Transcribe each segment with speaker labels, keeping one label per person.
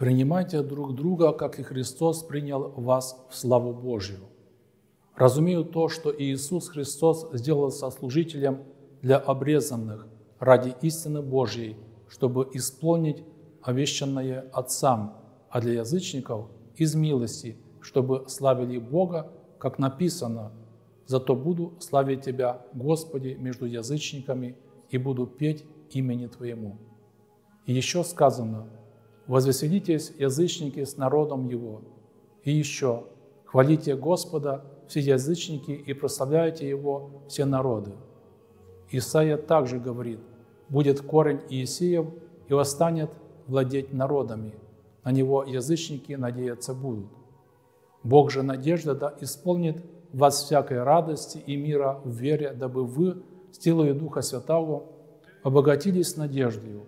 Speaker 1: Принимайте друг друга, как и Христос принял вас в славу Божью. Разумею то, что Иисус Христос сделал сослужителем для обрезанных ради истины Божьей, чтобы исполнить овещанное Отцам, а для язычников из милости, чтобы славили Бога, как написано, «Зато буду славить Тебя, Господи, между язычниками, и буду петь имени Твоему». И еще сказано, «Возвеселитесь, язычники, с народом Его». И еще, «Хвалите Господа, все язычники, и прославляйте Его, все народы». Исаия также говорит, «Будет корень Иисеев, и восстанет владеть народами, на него язычники надеяться будут. Бог же надежда да исполнит вас всякой радости и мира в вере, дабы вы, с силой Духа Святого, обогатились надеждою.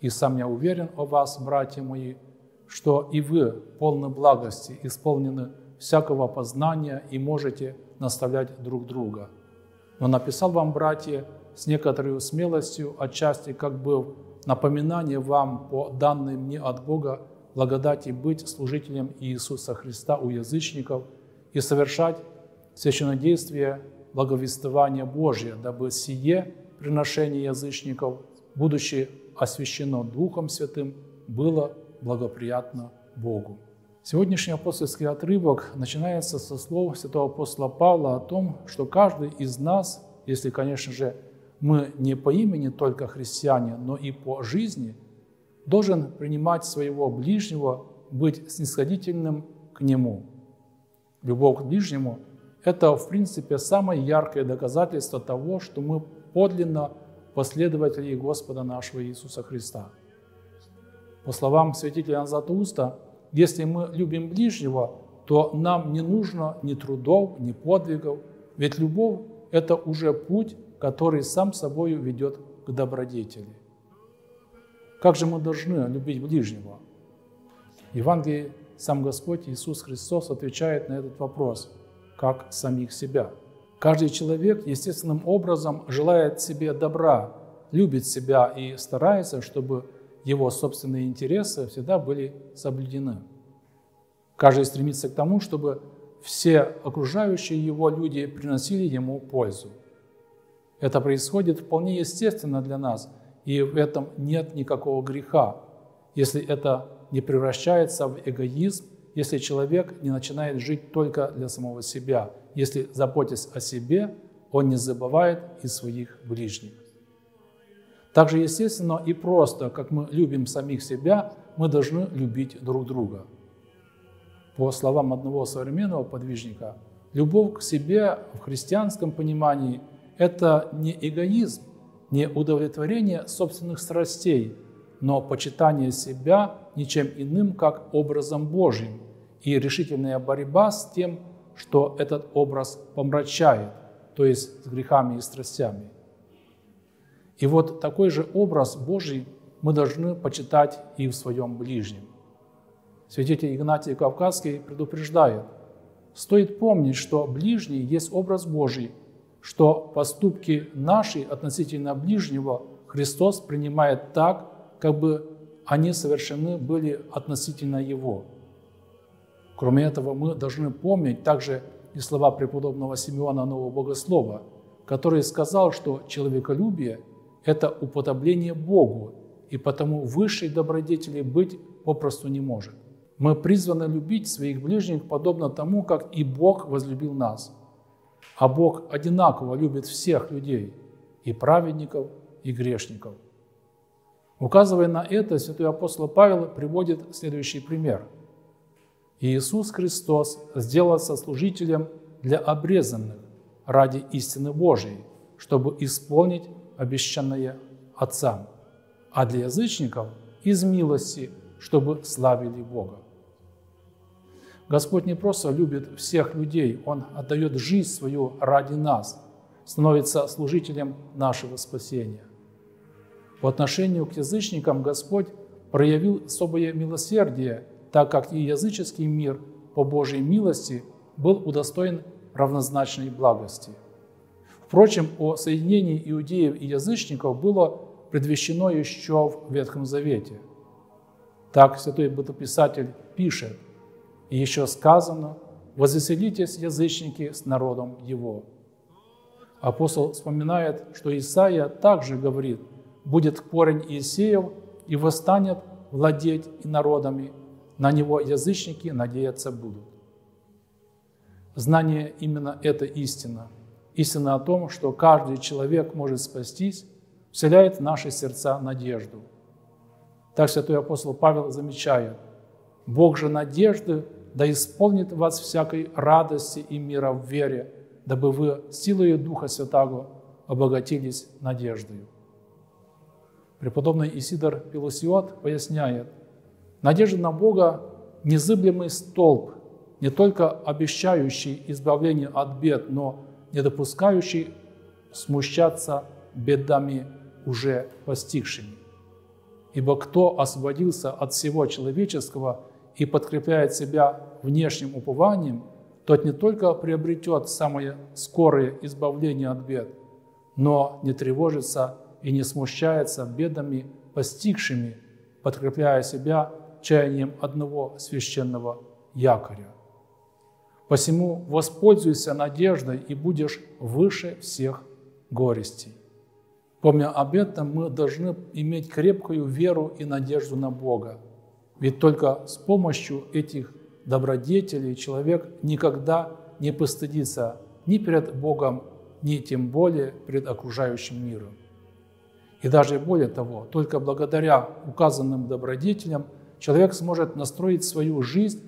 Speaker 1: И сам я уверен о вас, братья мои, что и вы полны благости, исполнены всякого познания и можете наставлять друг друга. Но написал вам, братья, с некоторой смелостью, отчасти как бы напоминание вам по данной мне от Бога благодати быть служителем Иисуса Христа у язычников и совершать священнодействие благовествования Божия, дабы сие приношение язычников, будучи освящено Духом Святым, было благоприятно Богу. Сегодняшний апостольский отрывок начинается со слов святого апостола Павла о том, что каждый из нас, если, конечно же, мы не по имени только христиане, но и по жизни, должен принимать своего ближнего, быть снисходительным к нему. Любовь к ближнему – это, в принципе, самое яркое доказательство того, что мы подлинно последователи Господа нашего Иисуса Христа. По словам святителя Златоуста, если мы любим ближнего, то нам не нужно ни трудов, ни подвигов, ведь любовь – это уже путь который сам собой ведет к добродетели. Как же мы должны любить ближнего? В Евангелии сам Господь Иисус Христос отвечает на этот вопрос, как самих себя. Каждый человек естественным образом желает себе добра, любит себя и старается, чтобы его собственные интересы всегда были соблюдены. Каждый стремится к тому, чтобы все окружающие его люди приносили ему пользу. Это происходит вполне естественно для нас, и в этом нет никакого греха, если это не превращается в эгоизм, если человек не начинает жить только для самого себя, если, заботясь о себе, он не забывает и своих ближних. Также естественно и просто, как мы любим самих себя, мы должны любить друг друга. По словам одного современного подвижника, любовь к себе в христианском понимании это не эгоизм, не удовлетворение собственных страстей, но почитание себя ничем иным, как образом Божьим, и решительная борьба с тем, что этот образ помрачает, то есть с грехами и страстями. И вот такой же образ Божий мы должны почитать и в своем ближнем. Святитель Игнатий Кавказский предупреждает, стоит помнить, что ближний есть образ Божий, что поступки наши относительно ближнего Христос принимает так, как бы они совершены были относительно Его. Кроме этого, мы должны помнить также и слова преподобного Симеона Нового Богослова, который сказал, что человеколюбие – это уподобление Богу, и потому высшей добродетели быть попросту не может. Мы призваны любить своих ближних подобно тому, как и Бог возлюбил нас – а Бог одинаково любит всех людей, и праведников, и грешников. Указывая на это, святой апостол Павел приводит следующий пример. Иисус Христос сделался служителем для обрезанных ради истины Божией, чтобы исполнить обещанное Отцам, а для язычников из милости, чтобы славили Бога. Господь не просто любит всех людей, Он отдает жизнь свою ради нас, становится служителем нашего спасения. По отношению к язычникам Господь проявил особое милосердие, так как и языческий мир по Божьей милости был удостоен равнозначной благости. Впрочем, о соединении иудеев и язычников было предвещено еще в Ветхом Завете. Так святой бытописатель пишет, и еще сказано, «Возвеселитесь, язычники, с народом его». Апостол вспоминает, что Исаия также говорит, «Будет корень Иисеев, и восстанет владеть и народами, на него язычники надеяться будут». Знание именно эта истина. Истина о том, что каждый человек может спастись, вселяет в наши сердца надежду. Так святой апостол Павел замечает, «Бог же надежды да исполнит вас всякой радости и мира в вере, дабы вы силой Духа Святаго обогатились надеждою». Преподобный Исидор Пелусиот поясняет, «Надежда на Бога – незыблемый столб, не только обещающий избавление от бед, но не допускающий смущаться бедами уже постигшими. Ибо кто освободился от всего человеческого и подкрепляет себя внешним упованием, тот не только приобретет самое скорое избавление от бед, но не тревожится и не смущается бедами, постигшими, подкрепляя себя чаянием одного священного якоря. Посему воспользуйся надеждой и будешь выше всех горестей. Помня об этом, мы должны иметь крепкую веру и надежду на Бога. Ведь только с помощью этих добродетелей человек никогда не постыдится ни перед Богом, ни тем более перед окружающим миром. И даже более того, только благодаря указанным добродетелям человек сможет настроить свою жизнь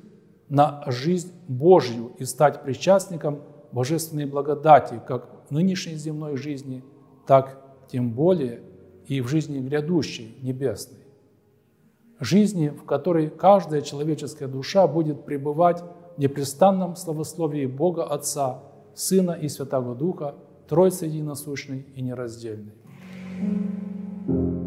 Speaker 1: на жизнь Божью и стать причастником божественной благодати как в нынешней земной жизни, так тем более и в жизни грядущей, небесной. Жизни, в которой каждая человеческая душа будет пребывать в непрестанном славословии Бога Отца, Сына и Святого Духа, Троицы единосущной и нераздельной. thank you